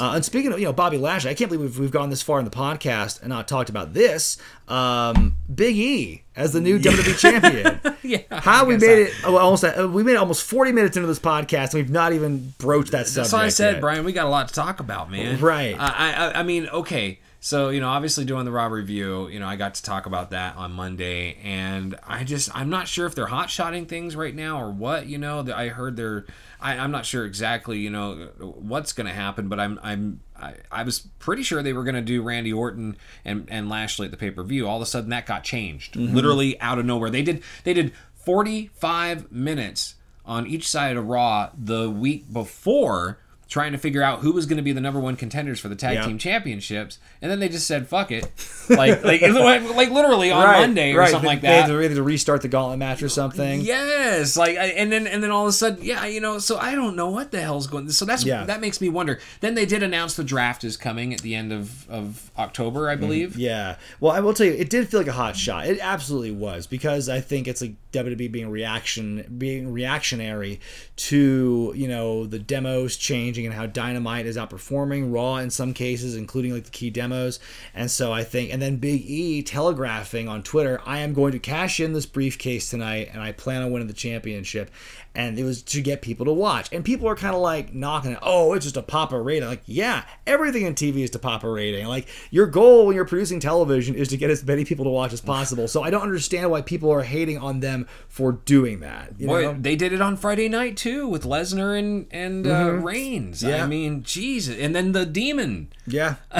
Uh, and speaking of you know Bobby Lashley, I can't believe we've, we've gone this far in the podcast and not talked about this. Um, Big E as the new WWE champion. Yeah, How I we made I- it oh, almost uh, we made it almost 40 minutes into this podcast and we've not even broached that subject. That's why I said, yet. Brian, we got a lot to talk about, man. Right. I, I, I mean, okay. So you know, obviously doing the Raw review, you know, I got to talk about that on Monday, and I just I'm not sure if they're hot shotting things right now or what. You know, I heard they're I, I'm not sure exactly, you know, what's going to happen, but I'm I'm I, I was pretty sure they were going to do Randy Orton and and Lashley at the pay per view. All of a sudden, that got changed, mm-hmm. literally out of nowhere. They did they did 45 minutes on each side of Raw the week before. Trying to figure out who was going to be the number one contenders for the tag Yeah. team championships, and then they just said "fuck it," like like like literally on Right, Monday or right. something like They that. had to, they had to restart the gauntlet match or something. Yes, like and then and then all of a sudden, yeah, you know, so I don't know what the hell's going. So that's Yeah. that makes me wonder. Then they did announce the draft is coming at the end of of October, I mm-hmm. believe. Yeah. Well, I will tell you, it did feel like a hot shot. It absolutely was because I think it's like WWE being reaction, being reactionary to you know the demos changing and how Dynamite is outperforming Raw in some cases, including like the key demos. And so I think, and then Big E telegraphing on Twitter, I am going to cash in this briefcase tonight, and I plan on winning the championship. And it was to get people to watch. And people are kind of like knocking it. Oh, it's just a pop a rating. Like, yeah, everything in TV is to pop a rating. Like, your goal when you're producing television is to get as many people to watch as possible. So I don't understand why people are hating on them for doing that. You Boy, they did it on Friday night too with Lesnar and and uh, Reigns. Yeah. I mean, Jesus, and then the Demon. Yeah.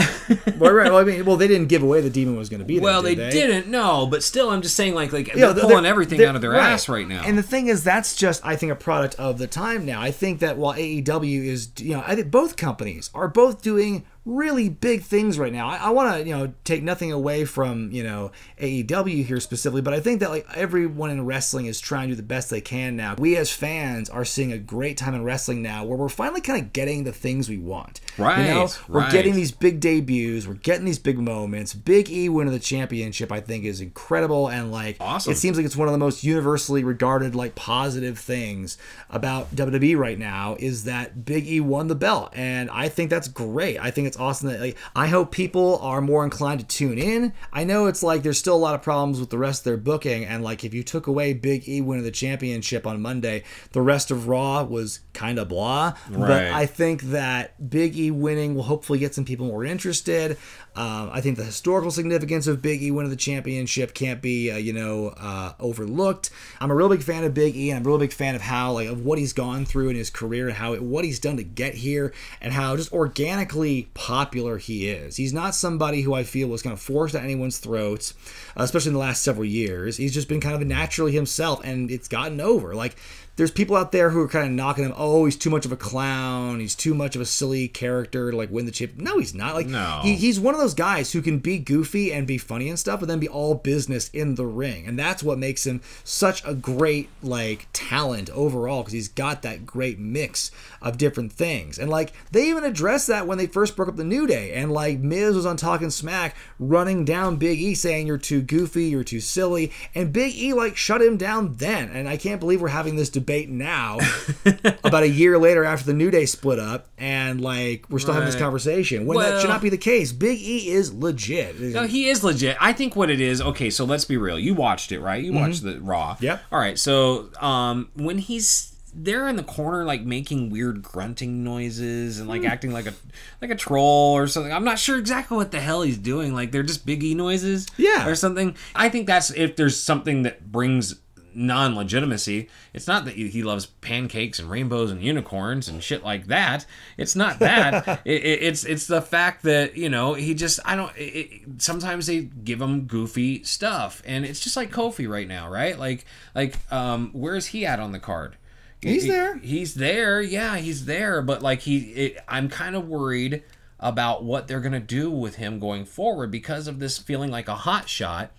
well, right. Well, I mean, well, they didn't give away the demon was going to be there. Well, did they, they didn't. No, but still, I'm just saying, like, like Yeah, they're pulling everything they're- out of their right. ass right now. And the thing is, that's just I think a product of the time now. I think that while AEW is, you know, I think both companies are both doing really big things right now. I, I want to, you know, take nothing away from you know AEW here specifically, but I think that like everyone in wrestling is trying to do the best they can now. We as fans are seeing a great time in wrestling now, where we're finally kind of getting the things we want. Right. You know, we're right. getting these big debuts, we're getting these big moments. Big E winning the championship, I think, is incredible and like Awesome. It seems like it's one of the most universally regarded like positive things about WWE right now is that Big E won the belt, and I think that's great. I think it's awesome that like I hope people are more inclined to tune in. I know it's like there's still a lot of problems with the rest of their booking, and like if you took away Big E winning the championship on Monday, the rest of Raw was kind of blah. But I think that Big E winning will hopefully get some people more interested. Um, I think the historical significance of Big E winning the championship can't be, uh, you know, uh, overlooked. I'm a real big fan of Big E, and I'm a real big fan of how, like, of what he's gone through in his career and how what he's done to get here, and how just organically popular he is. He's not somebody who I feel was kind of forced at anyone's throats, especially in the last several years. He's just been kind of naturally himself, and it's gotten over. Like there's people out there who are kind of knocking him. Oh, he's too much of a clown. He's too much of a silly character to like win the chip. No, he's not. Like No. he, he's one of those guys who can be goofy and be funny and stuff, but then be all business in the ring, and that's what makes him such a great like talent overall because he's got that great mix of different things. And like they even addressed that when they first broke up the New Day, and like Miz was on Talking Smack, running down Big E saying you're too goofy, you're too silly, and Big E like shut him down then. And I can't believe we're having this debate now, about a year later after the New Day split up, and like we're still having this conversation when that should not be the case. Big E is legit. No, he is legit. I think what it is. Okay, so let's be real. You watched it, right? You watched the Raw. Mm-hmm. Yep. All right. So, um, when he's there in the corner, like making weird grunting noises and Hmm. like acting like a like a troll or something, I'm not sure exactly what the hell he's doing. Like they're just Big E noises, Yeah. or something. I think that's if there's something that brings non legitimacy. It's not that he loves pancakes and rainbows and unicorns and shit like that. It's not that. it, it, it's it's the fact that you know he just I don't. It, sometimes they give him goofy stuff, and it's just like Kofi right now, right? Like like um, where's he at on the card? He's He- there. He's there. Yeah, he's there. But like he, it, I'm kind of worried about what they're gonna do with him going forward because of this feeling like a hot shot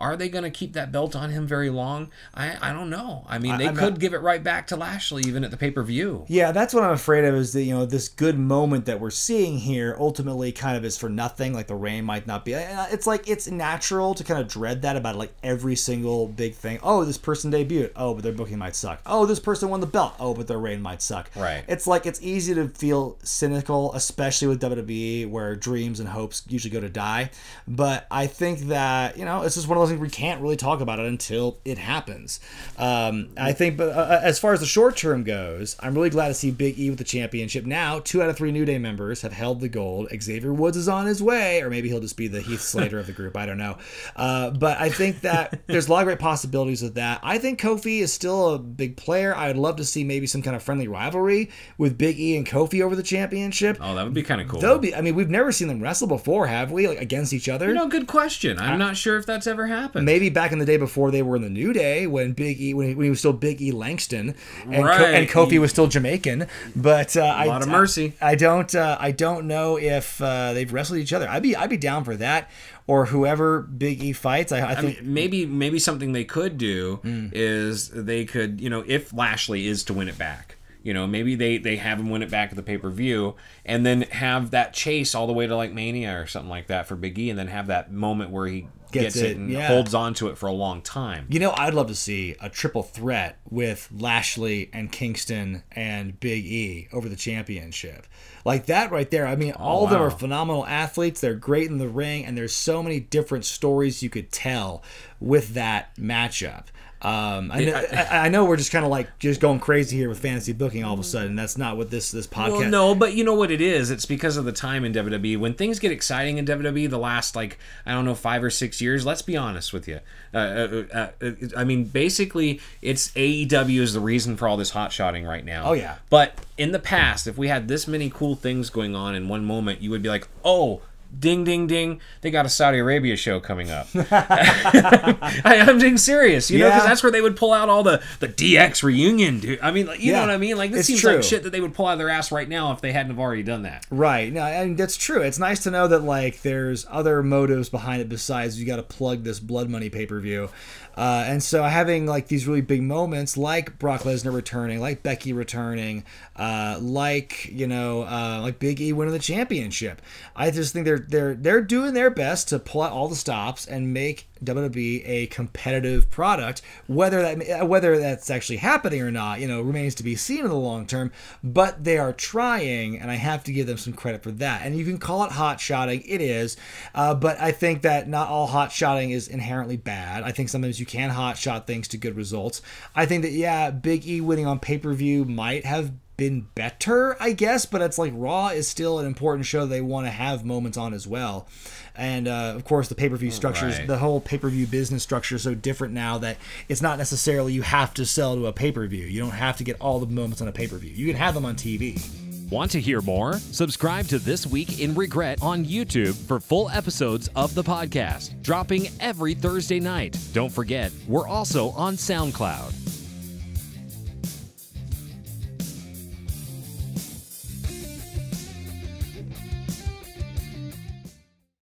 Are they going to keep that belt on him very long? I, I don't know. I mean, they I'm could not- give it right back to Lashley even at the pay per view. Yeah, that's what I'm afraid of is that, you know, this good moment that we're seeing here ultimately kind of is for nothing. Like the reign might not be. uh, It's like it's natural to kind of dread that about like every single big thing. Oh, this person debuted. Oh, but their booking might suck. Oh, this person won the belt. Oh, but their reign might suck. Right. It's like it's easy to feel cynical, especially with WWE where dreams and hopes usually go to die. But I think that, you know, it's just one of those we can't really talk about it until it happens. Um, I think, but uh, as far as the short term goes, I'm really glad to see Big E with the championship. Now, two out of three New Day members have held the gold. Xavier Woods is on his way, or maybe he'll just be the Heath Slater of the group. I don't know. Uh, but I think that there's a lot of great possibilities with that. I think Kofi is still a big player. I'd love to see maybe some kind of friendly rivalry with Big E and Kofi over the championship. Oh, that would be kind of cool. That would be. I mean, we've never seen them wrestle before, have we? Like against each other. you know, good question. I'm not sure if that's ever happened. Maybe back in the day before they were in the New Day, when Big E, when he, when he was still Big E Langston, and, Right. and Kofi was still Jamaican. But uh, I, lot of mercy. I, don't, uh, I don't know if uh, they've wrestled each other. I'd be, I'd be down for that, or whoever Big E fights. I, I I think. mean, maybe maybe something they could do Hmm. is they could, you know, if Lashley is to win it back, you know, maybe they they have him win it back at the pay per view, and then have that chase all the way to like Mania or something like that for Big E, and then have that moment where he Gets gets, it, it, and yeah. holds on to it for a long time. You know, I'd love to see a triple threat with Lashley and Kingston and Big E over the championship. Like that right there. I mean, oh, all of them are phenomenal athletes. They're great in the ring, and there's so many different stories you could tell with that matchup. Um, I, know, I, I know we're just kind of like just going crazy here with fantasy booking all of a sudden. That's not what this this podcast. Well, no, but you know what it is? It's because of the time in WWE. When things get exciting in WWE, the last like I don't know five or six years. Let's be honest with you. Uh, uh, uh, uh, I mean, basically, it's AEW is the reason for all this hot shotting right now. Oh, yeah. But in the past, if we had this many cool things going on in one moment, you would be like, oh. Ding ding ding! They got a Saudi Arabia show coming up. I, I'm being serious, you know, because that's where they would pull out all the the DX reunion, dude. I mean, like, you Yeah. know what I mean? Like, this It's seems true. like shit that they would pull out of their ass right now if they hadn't have already done that. Right. No, and that's true. It's nice to know that like there's other motives behind it besides you got to plug this blood money pay per view. Uh, and so having like these really big moments, like Brock Lesnar returning, like Becky returning, uh, like you know, uh, like Big E winning the championship. I just think they're they're they're doing their best to pull out all the stops and make WWE a competitive product. Whether that whether that's actually happening or not, you know, remains to be seen in the long term. But they are trying, and I have to give them some credit for that. And you can call it hot shotting, it is, uh, but I think that not all hot shotting is inherently bad. I think sometimes you can hot shot things to good results. I think that yeah, Big E winning on pay per view might have been better, I guess, but it's like Raw is still an important show they want to have moments on as well. And uh, of course, the pay per view structures, Right. the whole pay per view business structure is so different now that it's not necessarily you have to sell to a pay per view. You don't have to get all the moments on a pay per view. You can have them on TV. Want to hear more? Subscribe to This Week in Wregret on YouTube for full episodes of the podcast, dropping every Thursday night. Don't forget, we're also on SoundCloud.